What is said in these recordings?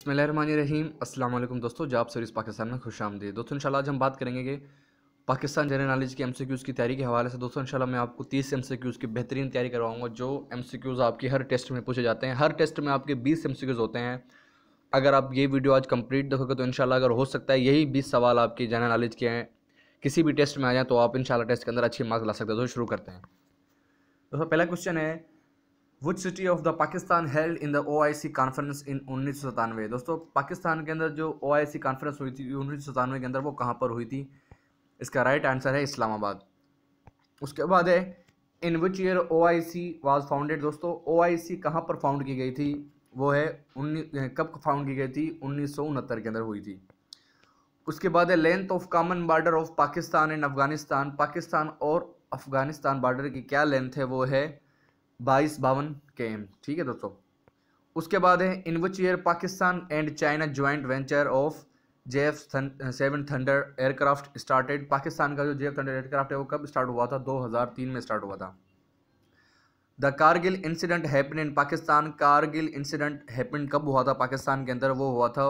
अस्सलाम वालेकुम दोस्तों जाब सर्विस पाकिस्तान में खुश आमदी दोस्तों, इंशाल्लाह आज हम बात करेंगे कि पाकिस्तान जनरल नॉलेज की एमसीक्यूज़ की तैयारी के हवाले से। दोस्तों, इंशाल्लाह मैं आपको तीस एमसीक्यूज़ की बेहतरीन तैयारी करवाऊँगा, जो एमसीक्यूज़ आपकी हर टेस्ट में पूछे जाते हैं। हर टेस्ट में आपके बीस एमसीक्यूज़ होते हैं। अगर आप ये वीडियो आज कंप्लीट देखोगे तो इनशाला अगर हो सकता है यही बीस सवाल आपके जनरल नॉलेज के हैं, किसी भी टेस्ट में आ जाए तो आप इन टेस्ट के अंदर अच्छी मार्क्स ला सकते हैं। तो शुरू करते हैं। दोस्तों, पहला क्वेश्चन है which city of the Pakistan held in the O conference in उन्नीस सौ सतानवे। दोस्तों, पाकिस्तान के अंदर जो ओ कॉन्फ्रेंस हुई थी, उन्नीस सौ सतानवे के अंदर वो कहाँ पर हुई थी? इसका राइट right आंसर है इस्लामाबाद। उसके बाद है in which year O I C was founded दोस्तों ओ आई सी कहाँ पर फाउंड की गई थी? वो है उन्नीस कब फाउंड की गई थी? उन्नीस सौ उनहत्तर के अंदर हुई थी। उसके बाद है length of common border of Pakistan and Afghanistan Pakistan और अफ़गानिस्तान बॉर्डर की क्या लेंथ है वो है? बाईस बावन के एम ठीक है दोस्तों? उसके बाद है in which year Pakistan and China joint venture of J F seven thunder aircraft started Pakistan का जो जे एफ़ थंडर एयरक्राफ्ट है, वो कब स्टार्ट हुआ था? 2003 में स्टार्ट हुआ था। The Kargil incident happen in Pakistan Kargil incident happen कब हुआ था पाकिस्तान के अंदर? वो हुआ था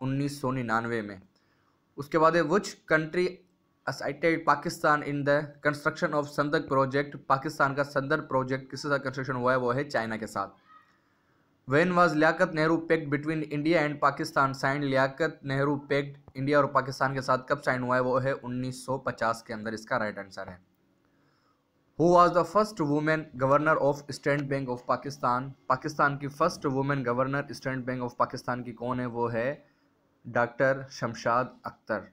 उन्नीस सौ निन्यानवे में। उसके बाद है which country assisted Pakistan in the construction of Saindak project Pakistan का संदर प्रोजेक्ट किसके साथ कंस्ट्रक्शन हुआ है वो है चाइना के साथ when was Liaquat Nehru pact between India and Pakistan sign Liaquat Nehru pact India और पाकिस्तान के साथ कब साइन हुआ है वो है 1950 के अंदर इसका राइट आंसर है who was the first women governor of State Bank of Pakistan Pakistan की first women governor State Bank of Pakistan की कौन है वो है डॉक्टर शमशाद अख्तर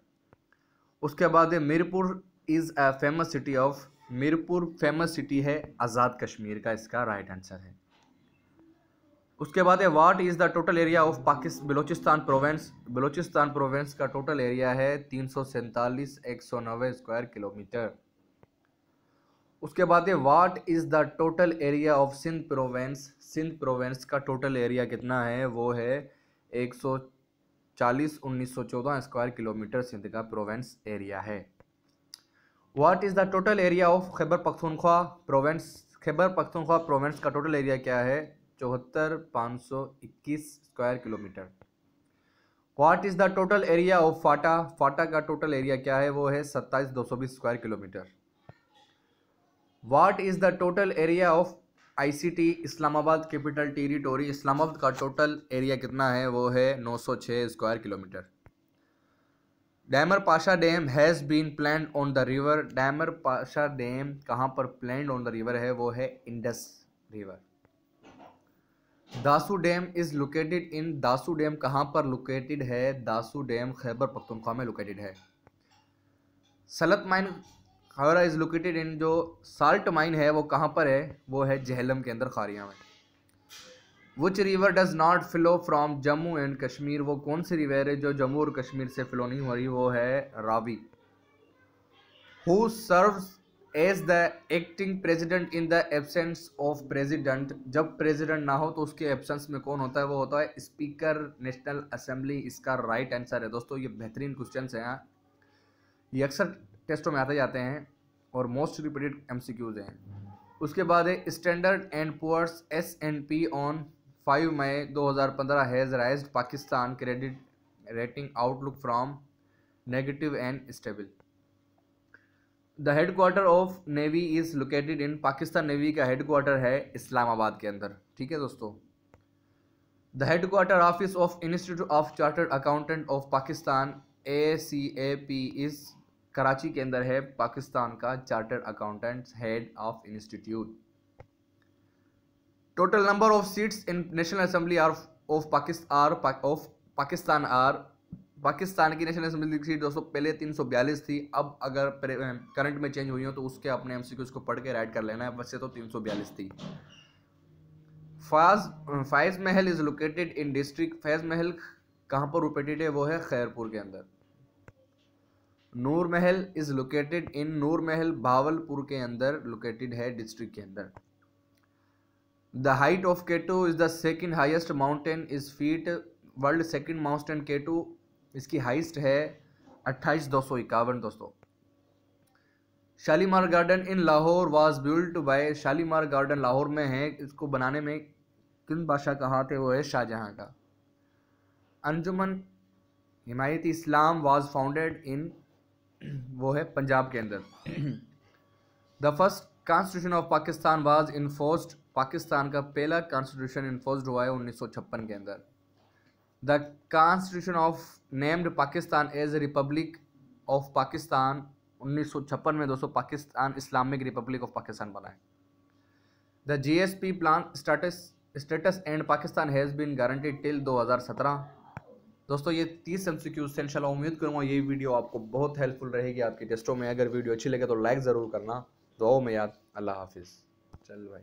उसके बाद है Mirpur is a famous city of Mirpur famous city है आज़ाद कश्मीर का इसका राइट आंसर है। उसके बाद है what is the total area of Pakistan Balochistan province Balochistan province का टोटल एरिया है तीन सौ सैंतालीस, एक सौ नब्बे स्क्वायर किलोमीटर उसके बाद है what is the total area of Sindh province Sindh province का टोटल एरिया कितना है वो है एक सौ चालीस उन्नीस सौ चौदह स्क्वायर किलोमीटर सिंध का प्रोवेंस एरिया है। What is the total area of Khyber Pakhtunkhwa province Khyber Pakhtunkhwa province का टोटल एरिया क्या है? चौहत्तर पाँच सौ इक्कीस square kilometre what is the total area of FATA FATA का टोटल एरिया क्या है? वो है सत्ताईस दो सौ बीस square kilometre what is the total area of ICT Islamabad capital territory, Islamabad का टोटल एरिया कितना है? वो है 906 square kilometre. Diamer Bhasha dam has been plan on the river. Diamer Bhasha dam कहाँ पर प्लान ऑन द रिवर है? वो है Indus river. Dasu dam is located in, Dasu dam कहाँ पर लोकेटेड है? दासू डैम खैबर पख्तूनख्वा में लोकेटेड है। सलत माइन खारा इज़ लोकेटेड इन जो साल्ट माइन है, वो कहाँ पर है? वो है जहलम के अंदर खारिया में। Which river does not flow from Jammu and Kashmir वो कौन सी रिवर है जो जम्मू और कश्मीर से फ्लो नहीं हो रही? वो है Ravi who serve as the acting president in the absence of president जब प्रेजिडेंट ना हो तो उसके एबसेंस में कौन होता है? वो होता है स्पीकर नेशनल असेंबली इसका राइट right आंसर है। दोस्तों, ये बेहतरीन क्वेश्चन है। ये अक्सर टेस्टों में आते जाते हैं और मोस्ट रिपीटेड एम हैं। उसके बाद है standard and poor's S N P on five May 2015 has raise Pakistan credit rating outlook from negative and stable. The head quarter of navy is located in Pakistan navy का head quarter है इस्लामाबाद के अंदर। ठीक है दोस्तों? The head quarter office of institute of chartered accountant of Pakistan A C A P is Karachi के अंदर है पाकिस्तान का chartered accountant head of institute total number of seats in national assembly are of Pakistan of Pakistan are Pakistan की national assembly की seat दोस्तों पहले तीन सौ बयालीस थी, अब अगर करंट में चेंज हुई हो तो उसके अपने एम को पढ़ के राइट कर लेना है, वैसे तो तीन सौ बयालीस थी। फाज Faiz Mahal is located in district Faiz Mahal कहाँ पर लोकेटेड है? वो है खैरपुर के अंदर। नूर महल इज़ लोकेटेड इन नूर महल भावलपुर के अंदर लोकेटेड है डिस्ट्रिक्ट के अंदर. The height of K two is the second highest mountain is feet world second mountain K two इसकी हाइस्ट है अट्ठाईस दो सौ इक्यावन, दोस्तों. Shalimar garden in Lahore was built by Shalimar garden Lahore में है. इसको बनाने में किन बादशाह का हाथ है वो है शाहजहाँ का. अंजुमन हिमायती इस्लाम वाज फाउंडेड इन वो है पंजाब के अंदर। The first constitution of Pakistan was enforced Pakistan का पहला कॉन्स्टिट्यूशन इन्फोर्स्ड हुआ है उन्नीस सौ छप्पन के अंदर। The constitution of named Pakistan as republic of Pakistan उन्नीस सौ छप्पन में दोस्तों Pakistan Islamic republic of Pakistan बना है। The G S P plan status status and Pakistan has been guaranteed till 2017 दोस्तों, ये तीस एम सी क्यूज से इंशाल्लाह उम्मीद करूँगा ये वीडियो आपको बहुत हेल्पफुल रहेगी आपके टेस्टों में। अगर वीडियो अच्छी लगे तो लाइक ज़रूर करना। दो में याद। अल्लाह हाफिज़। चल भाई।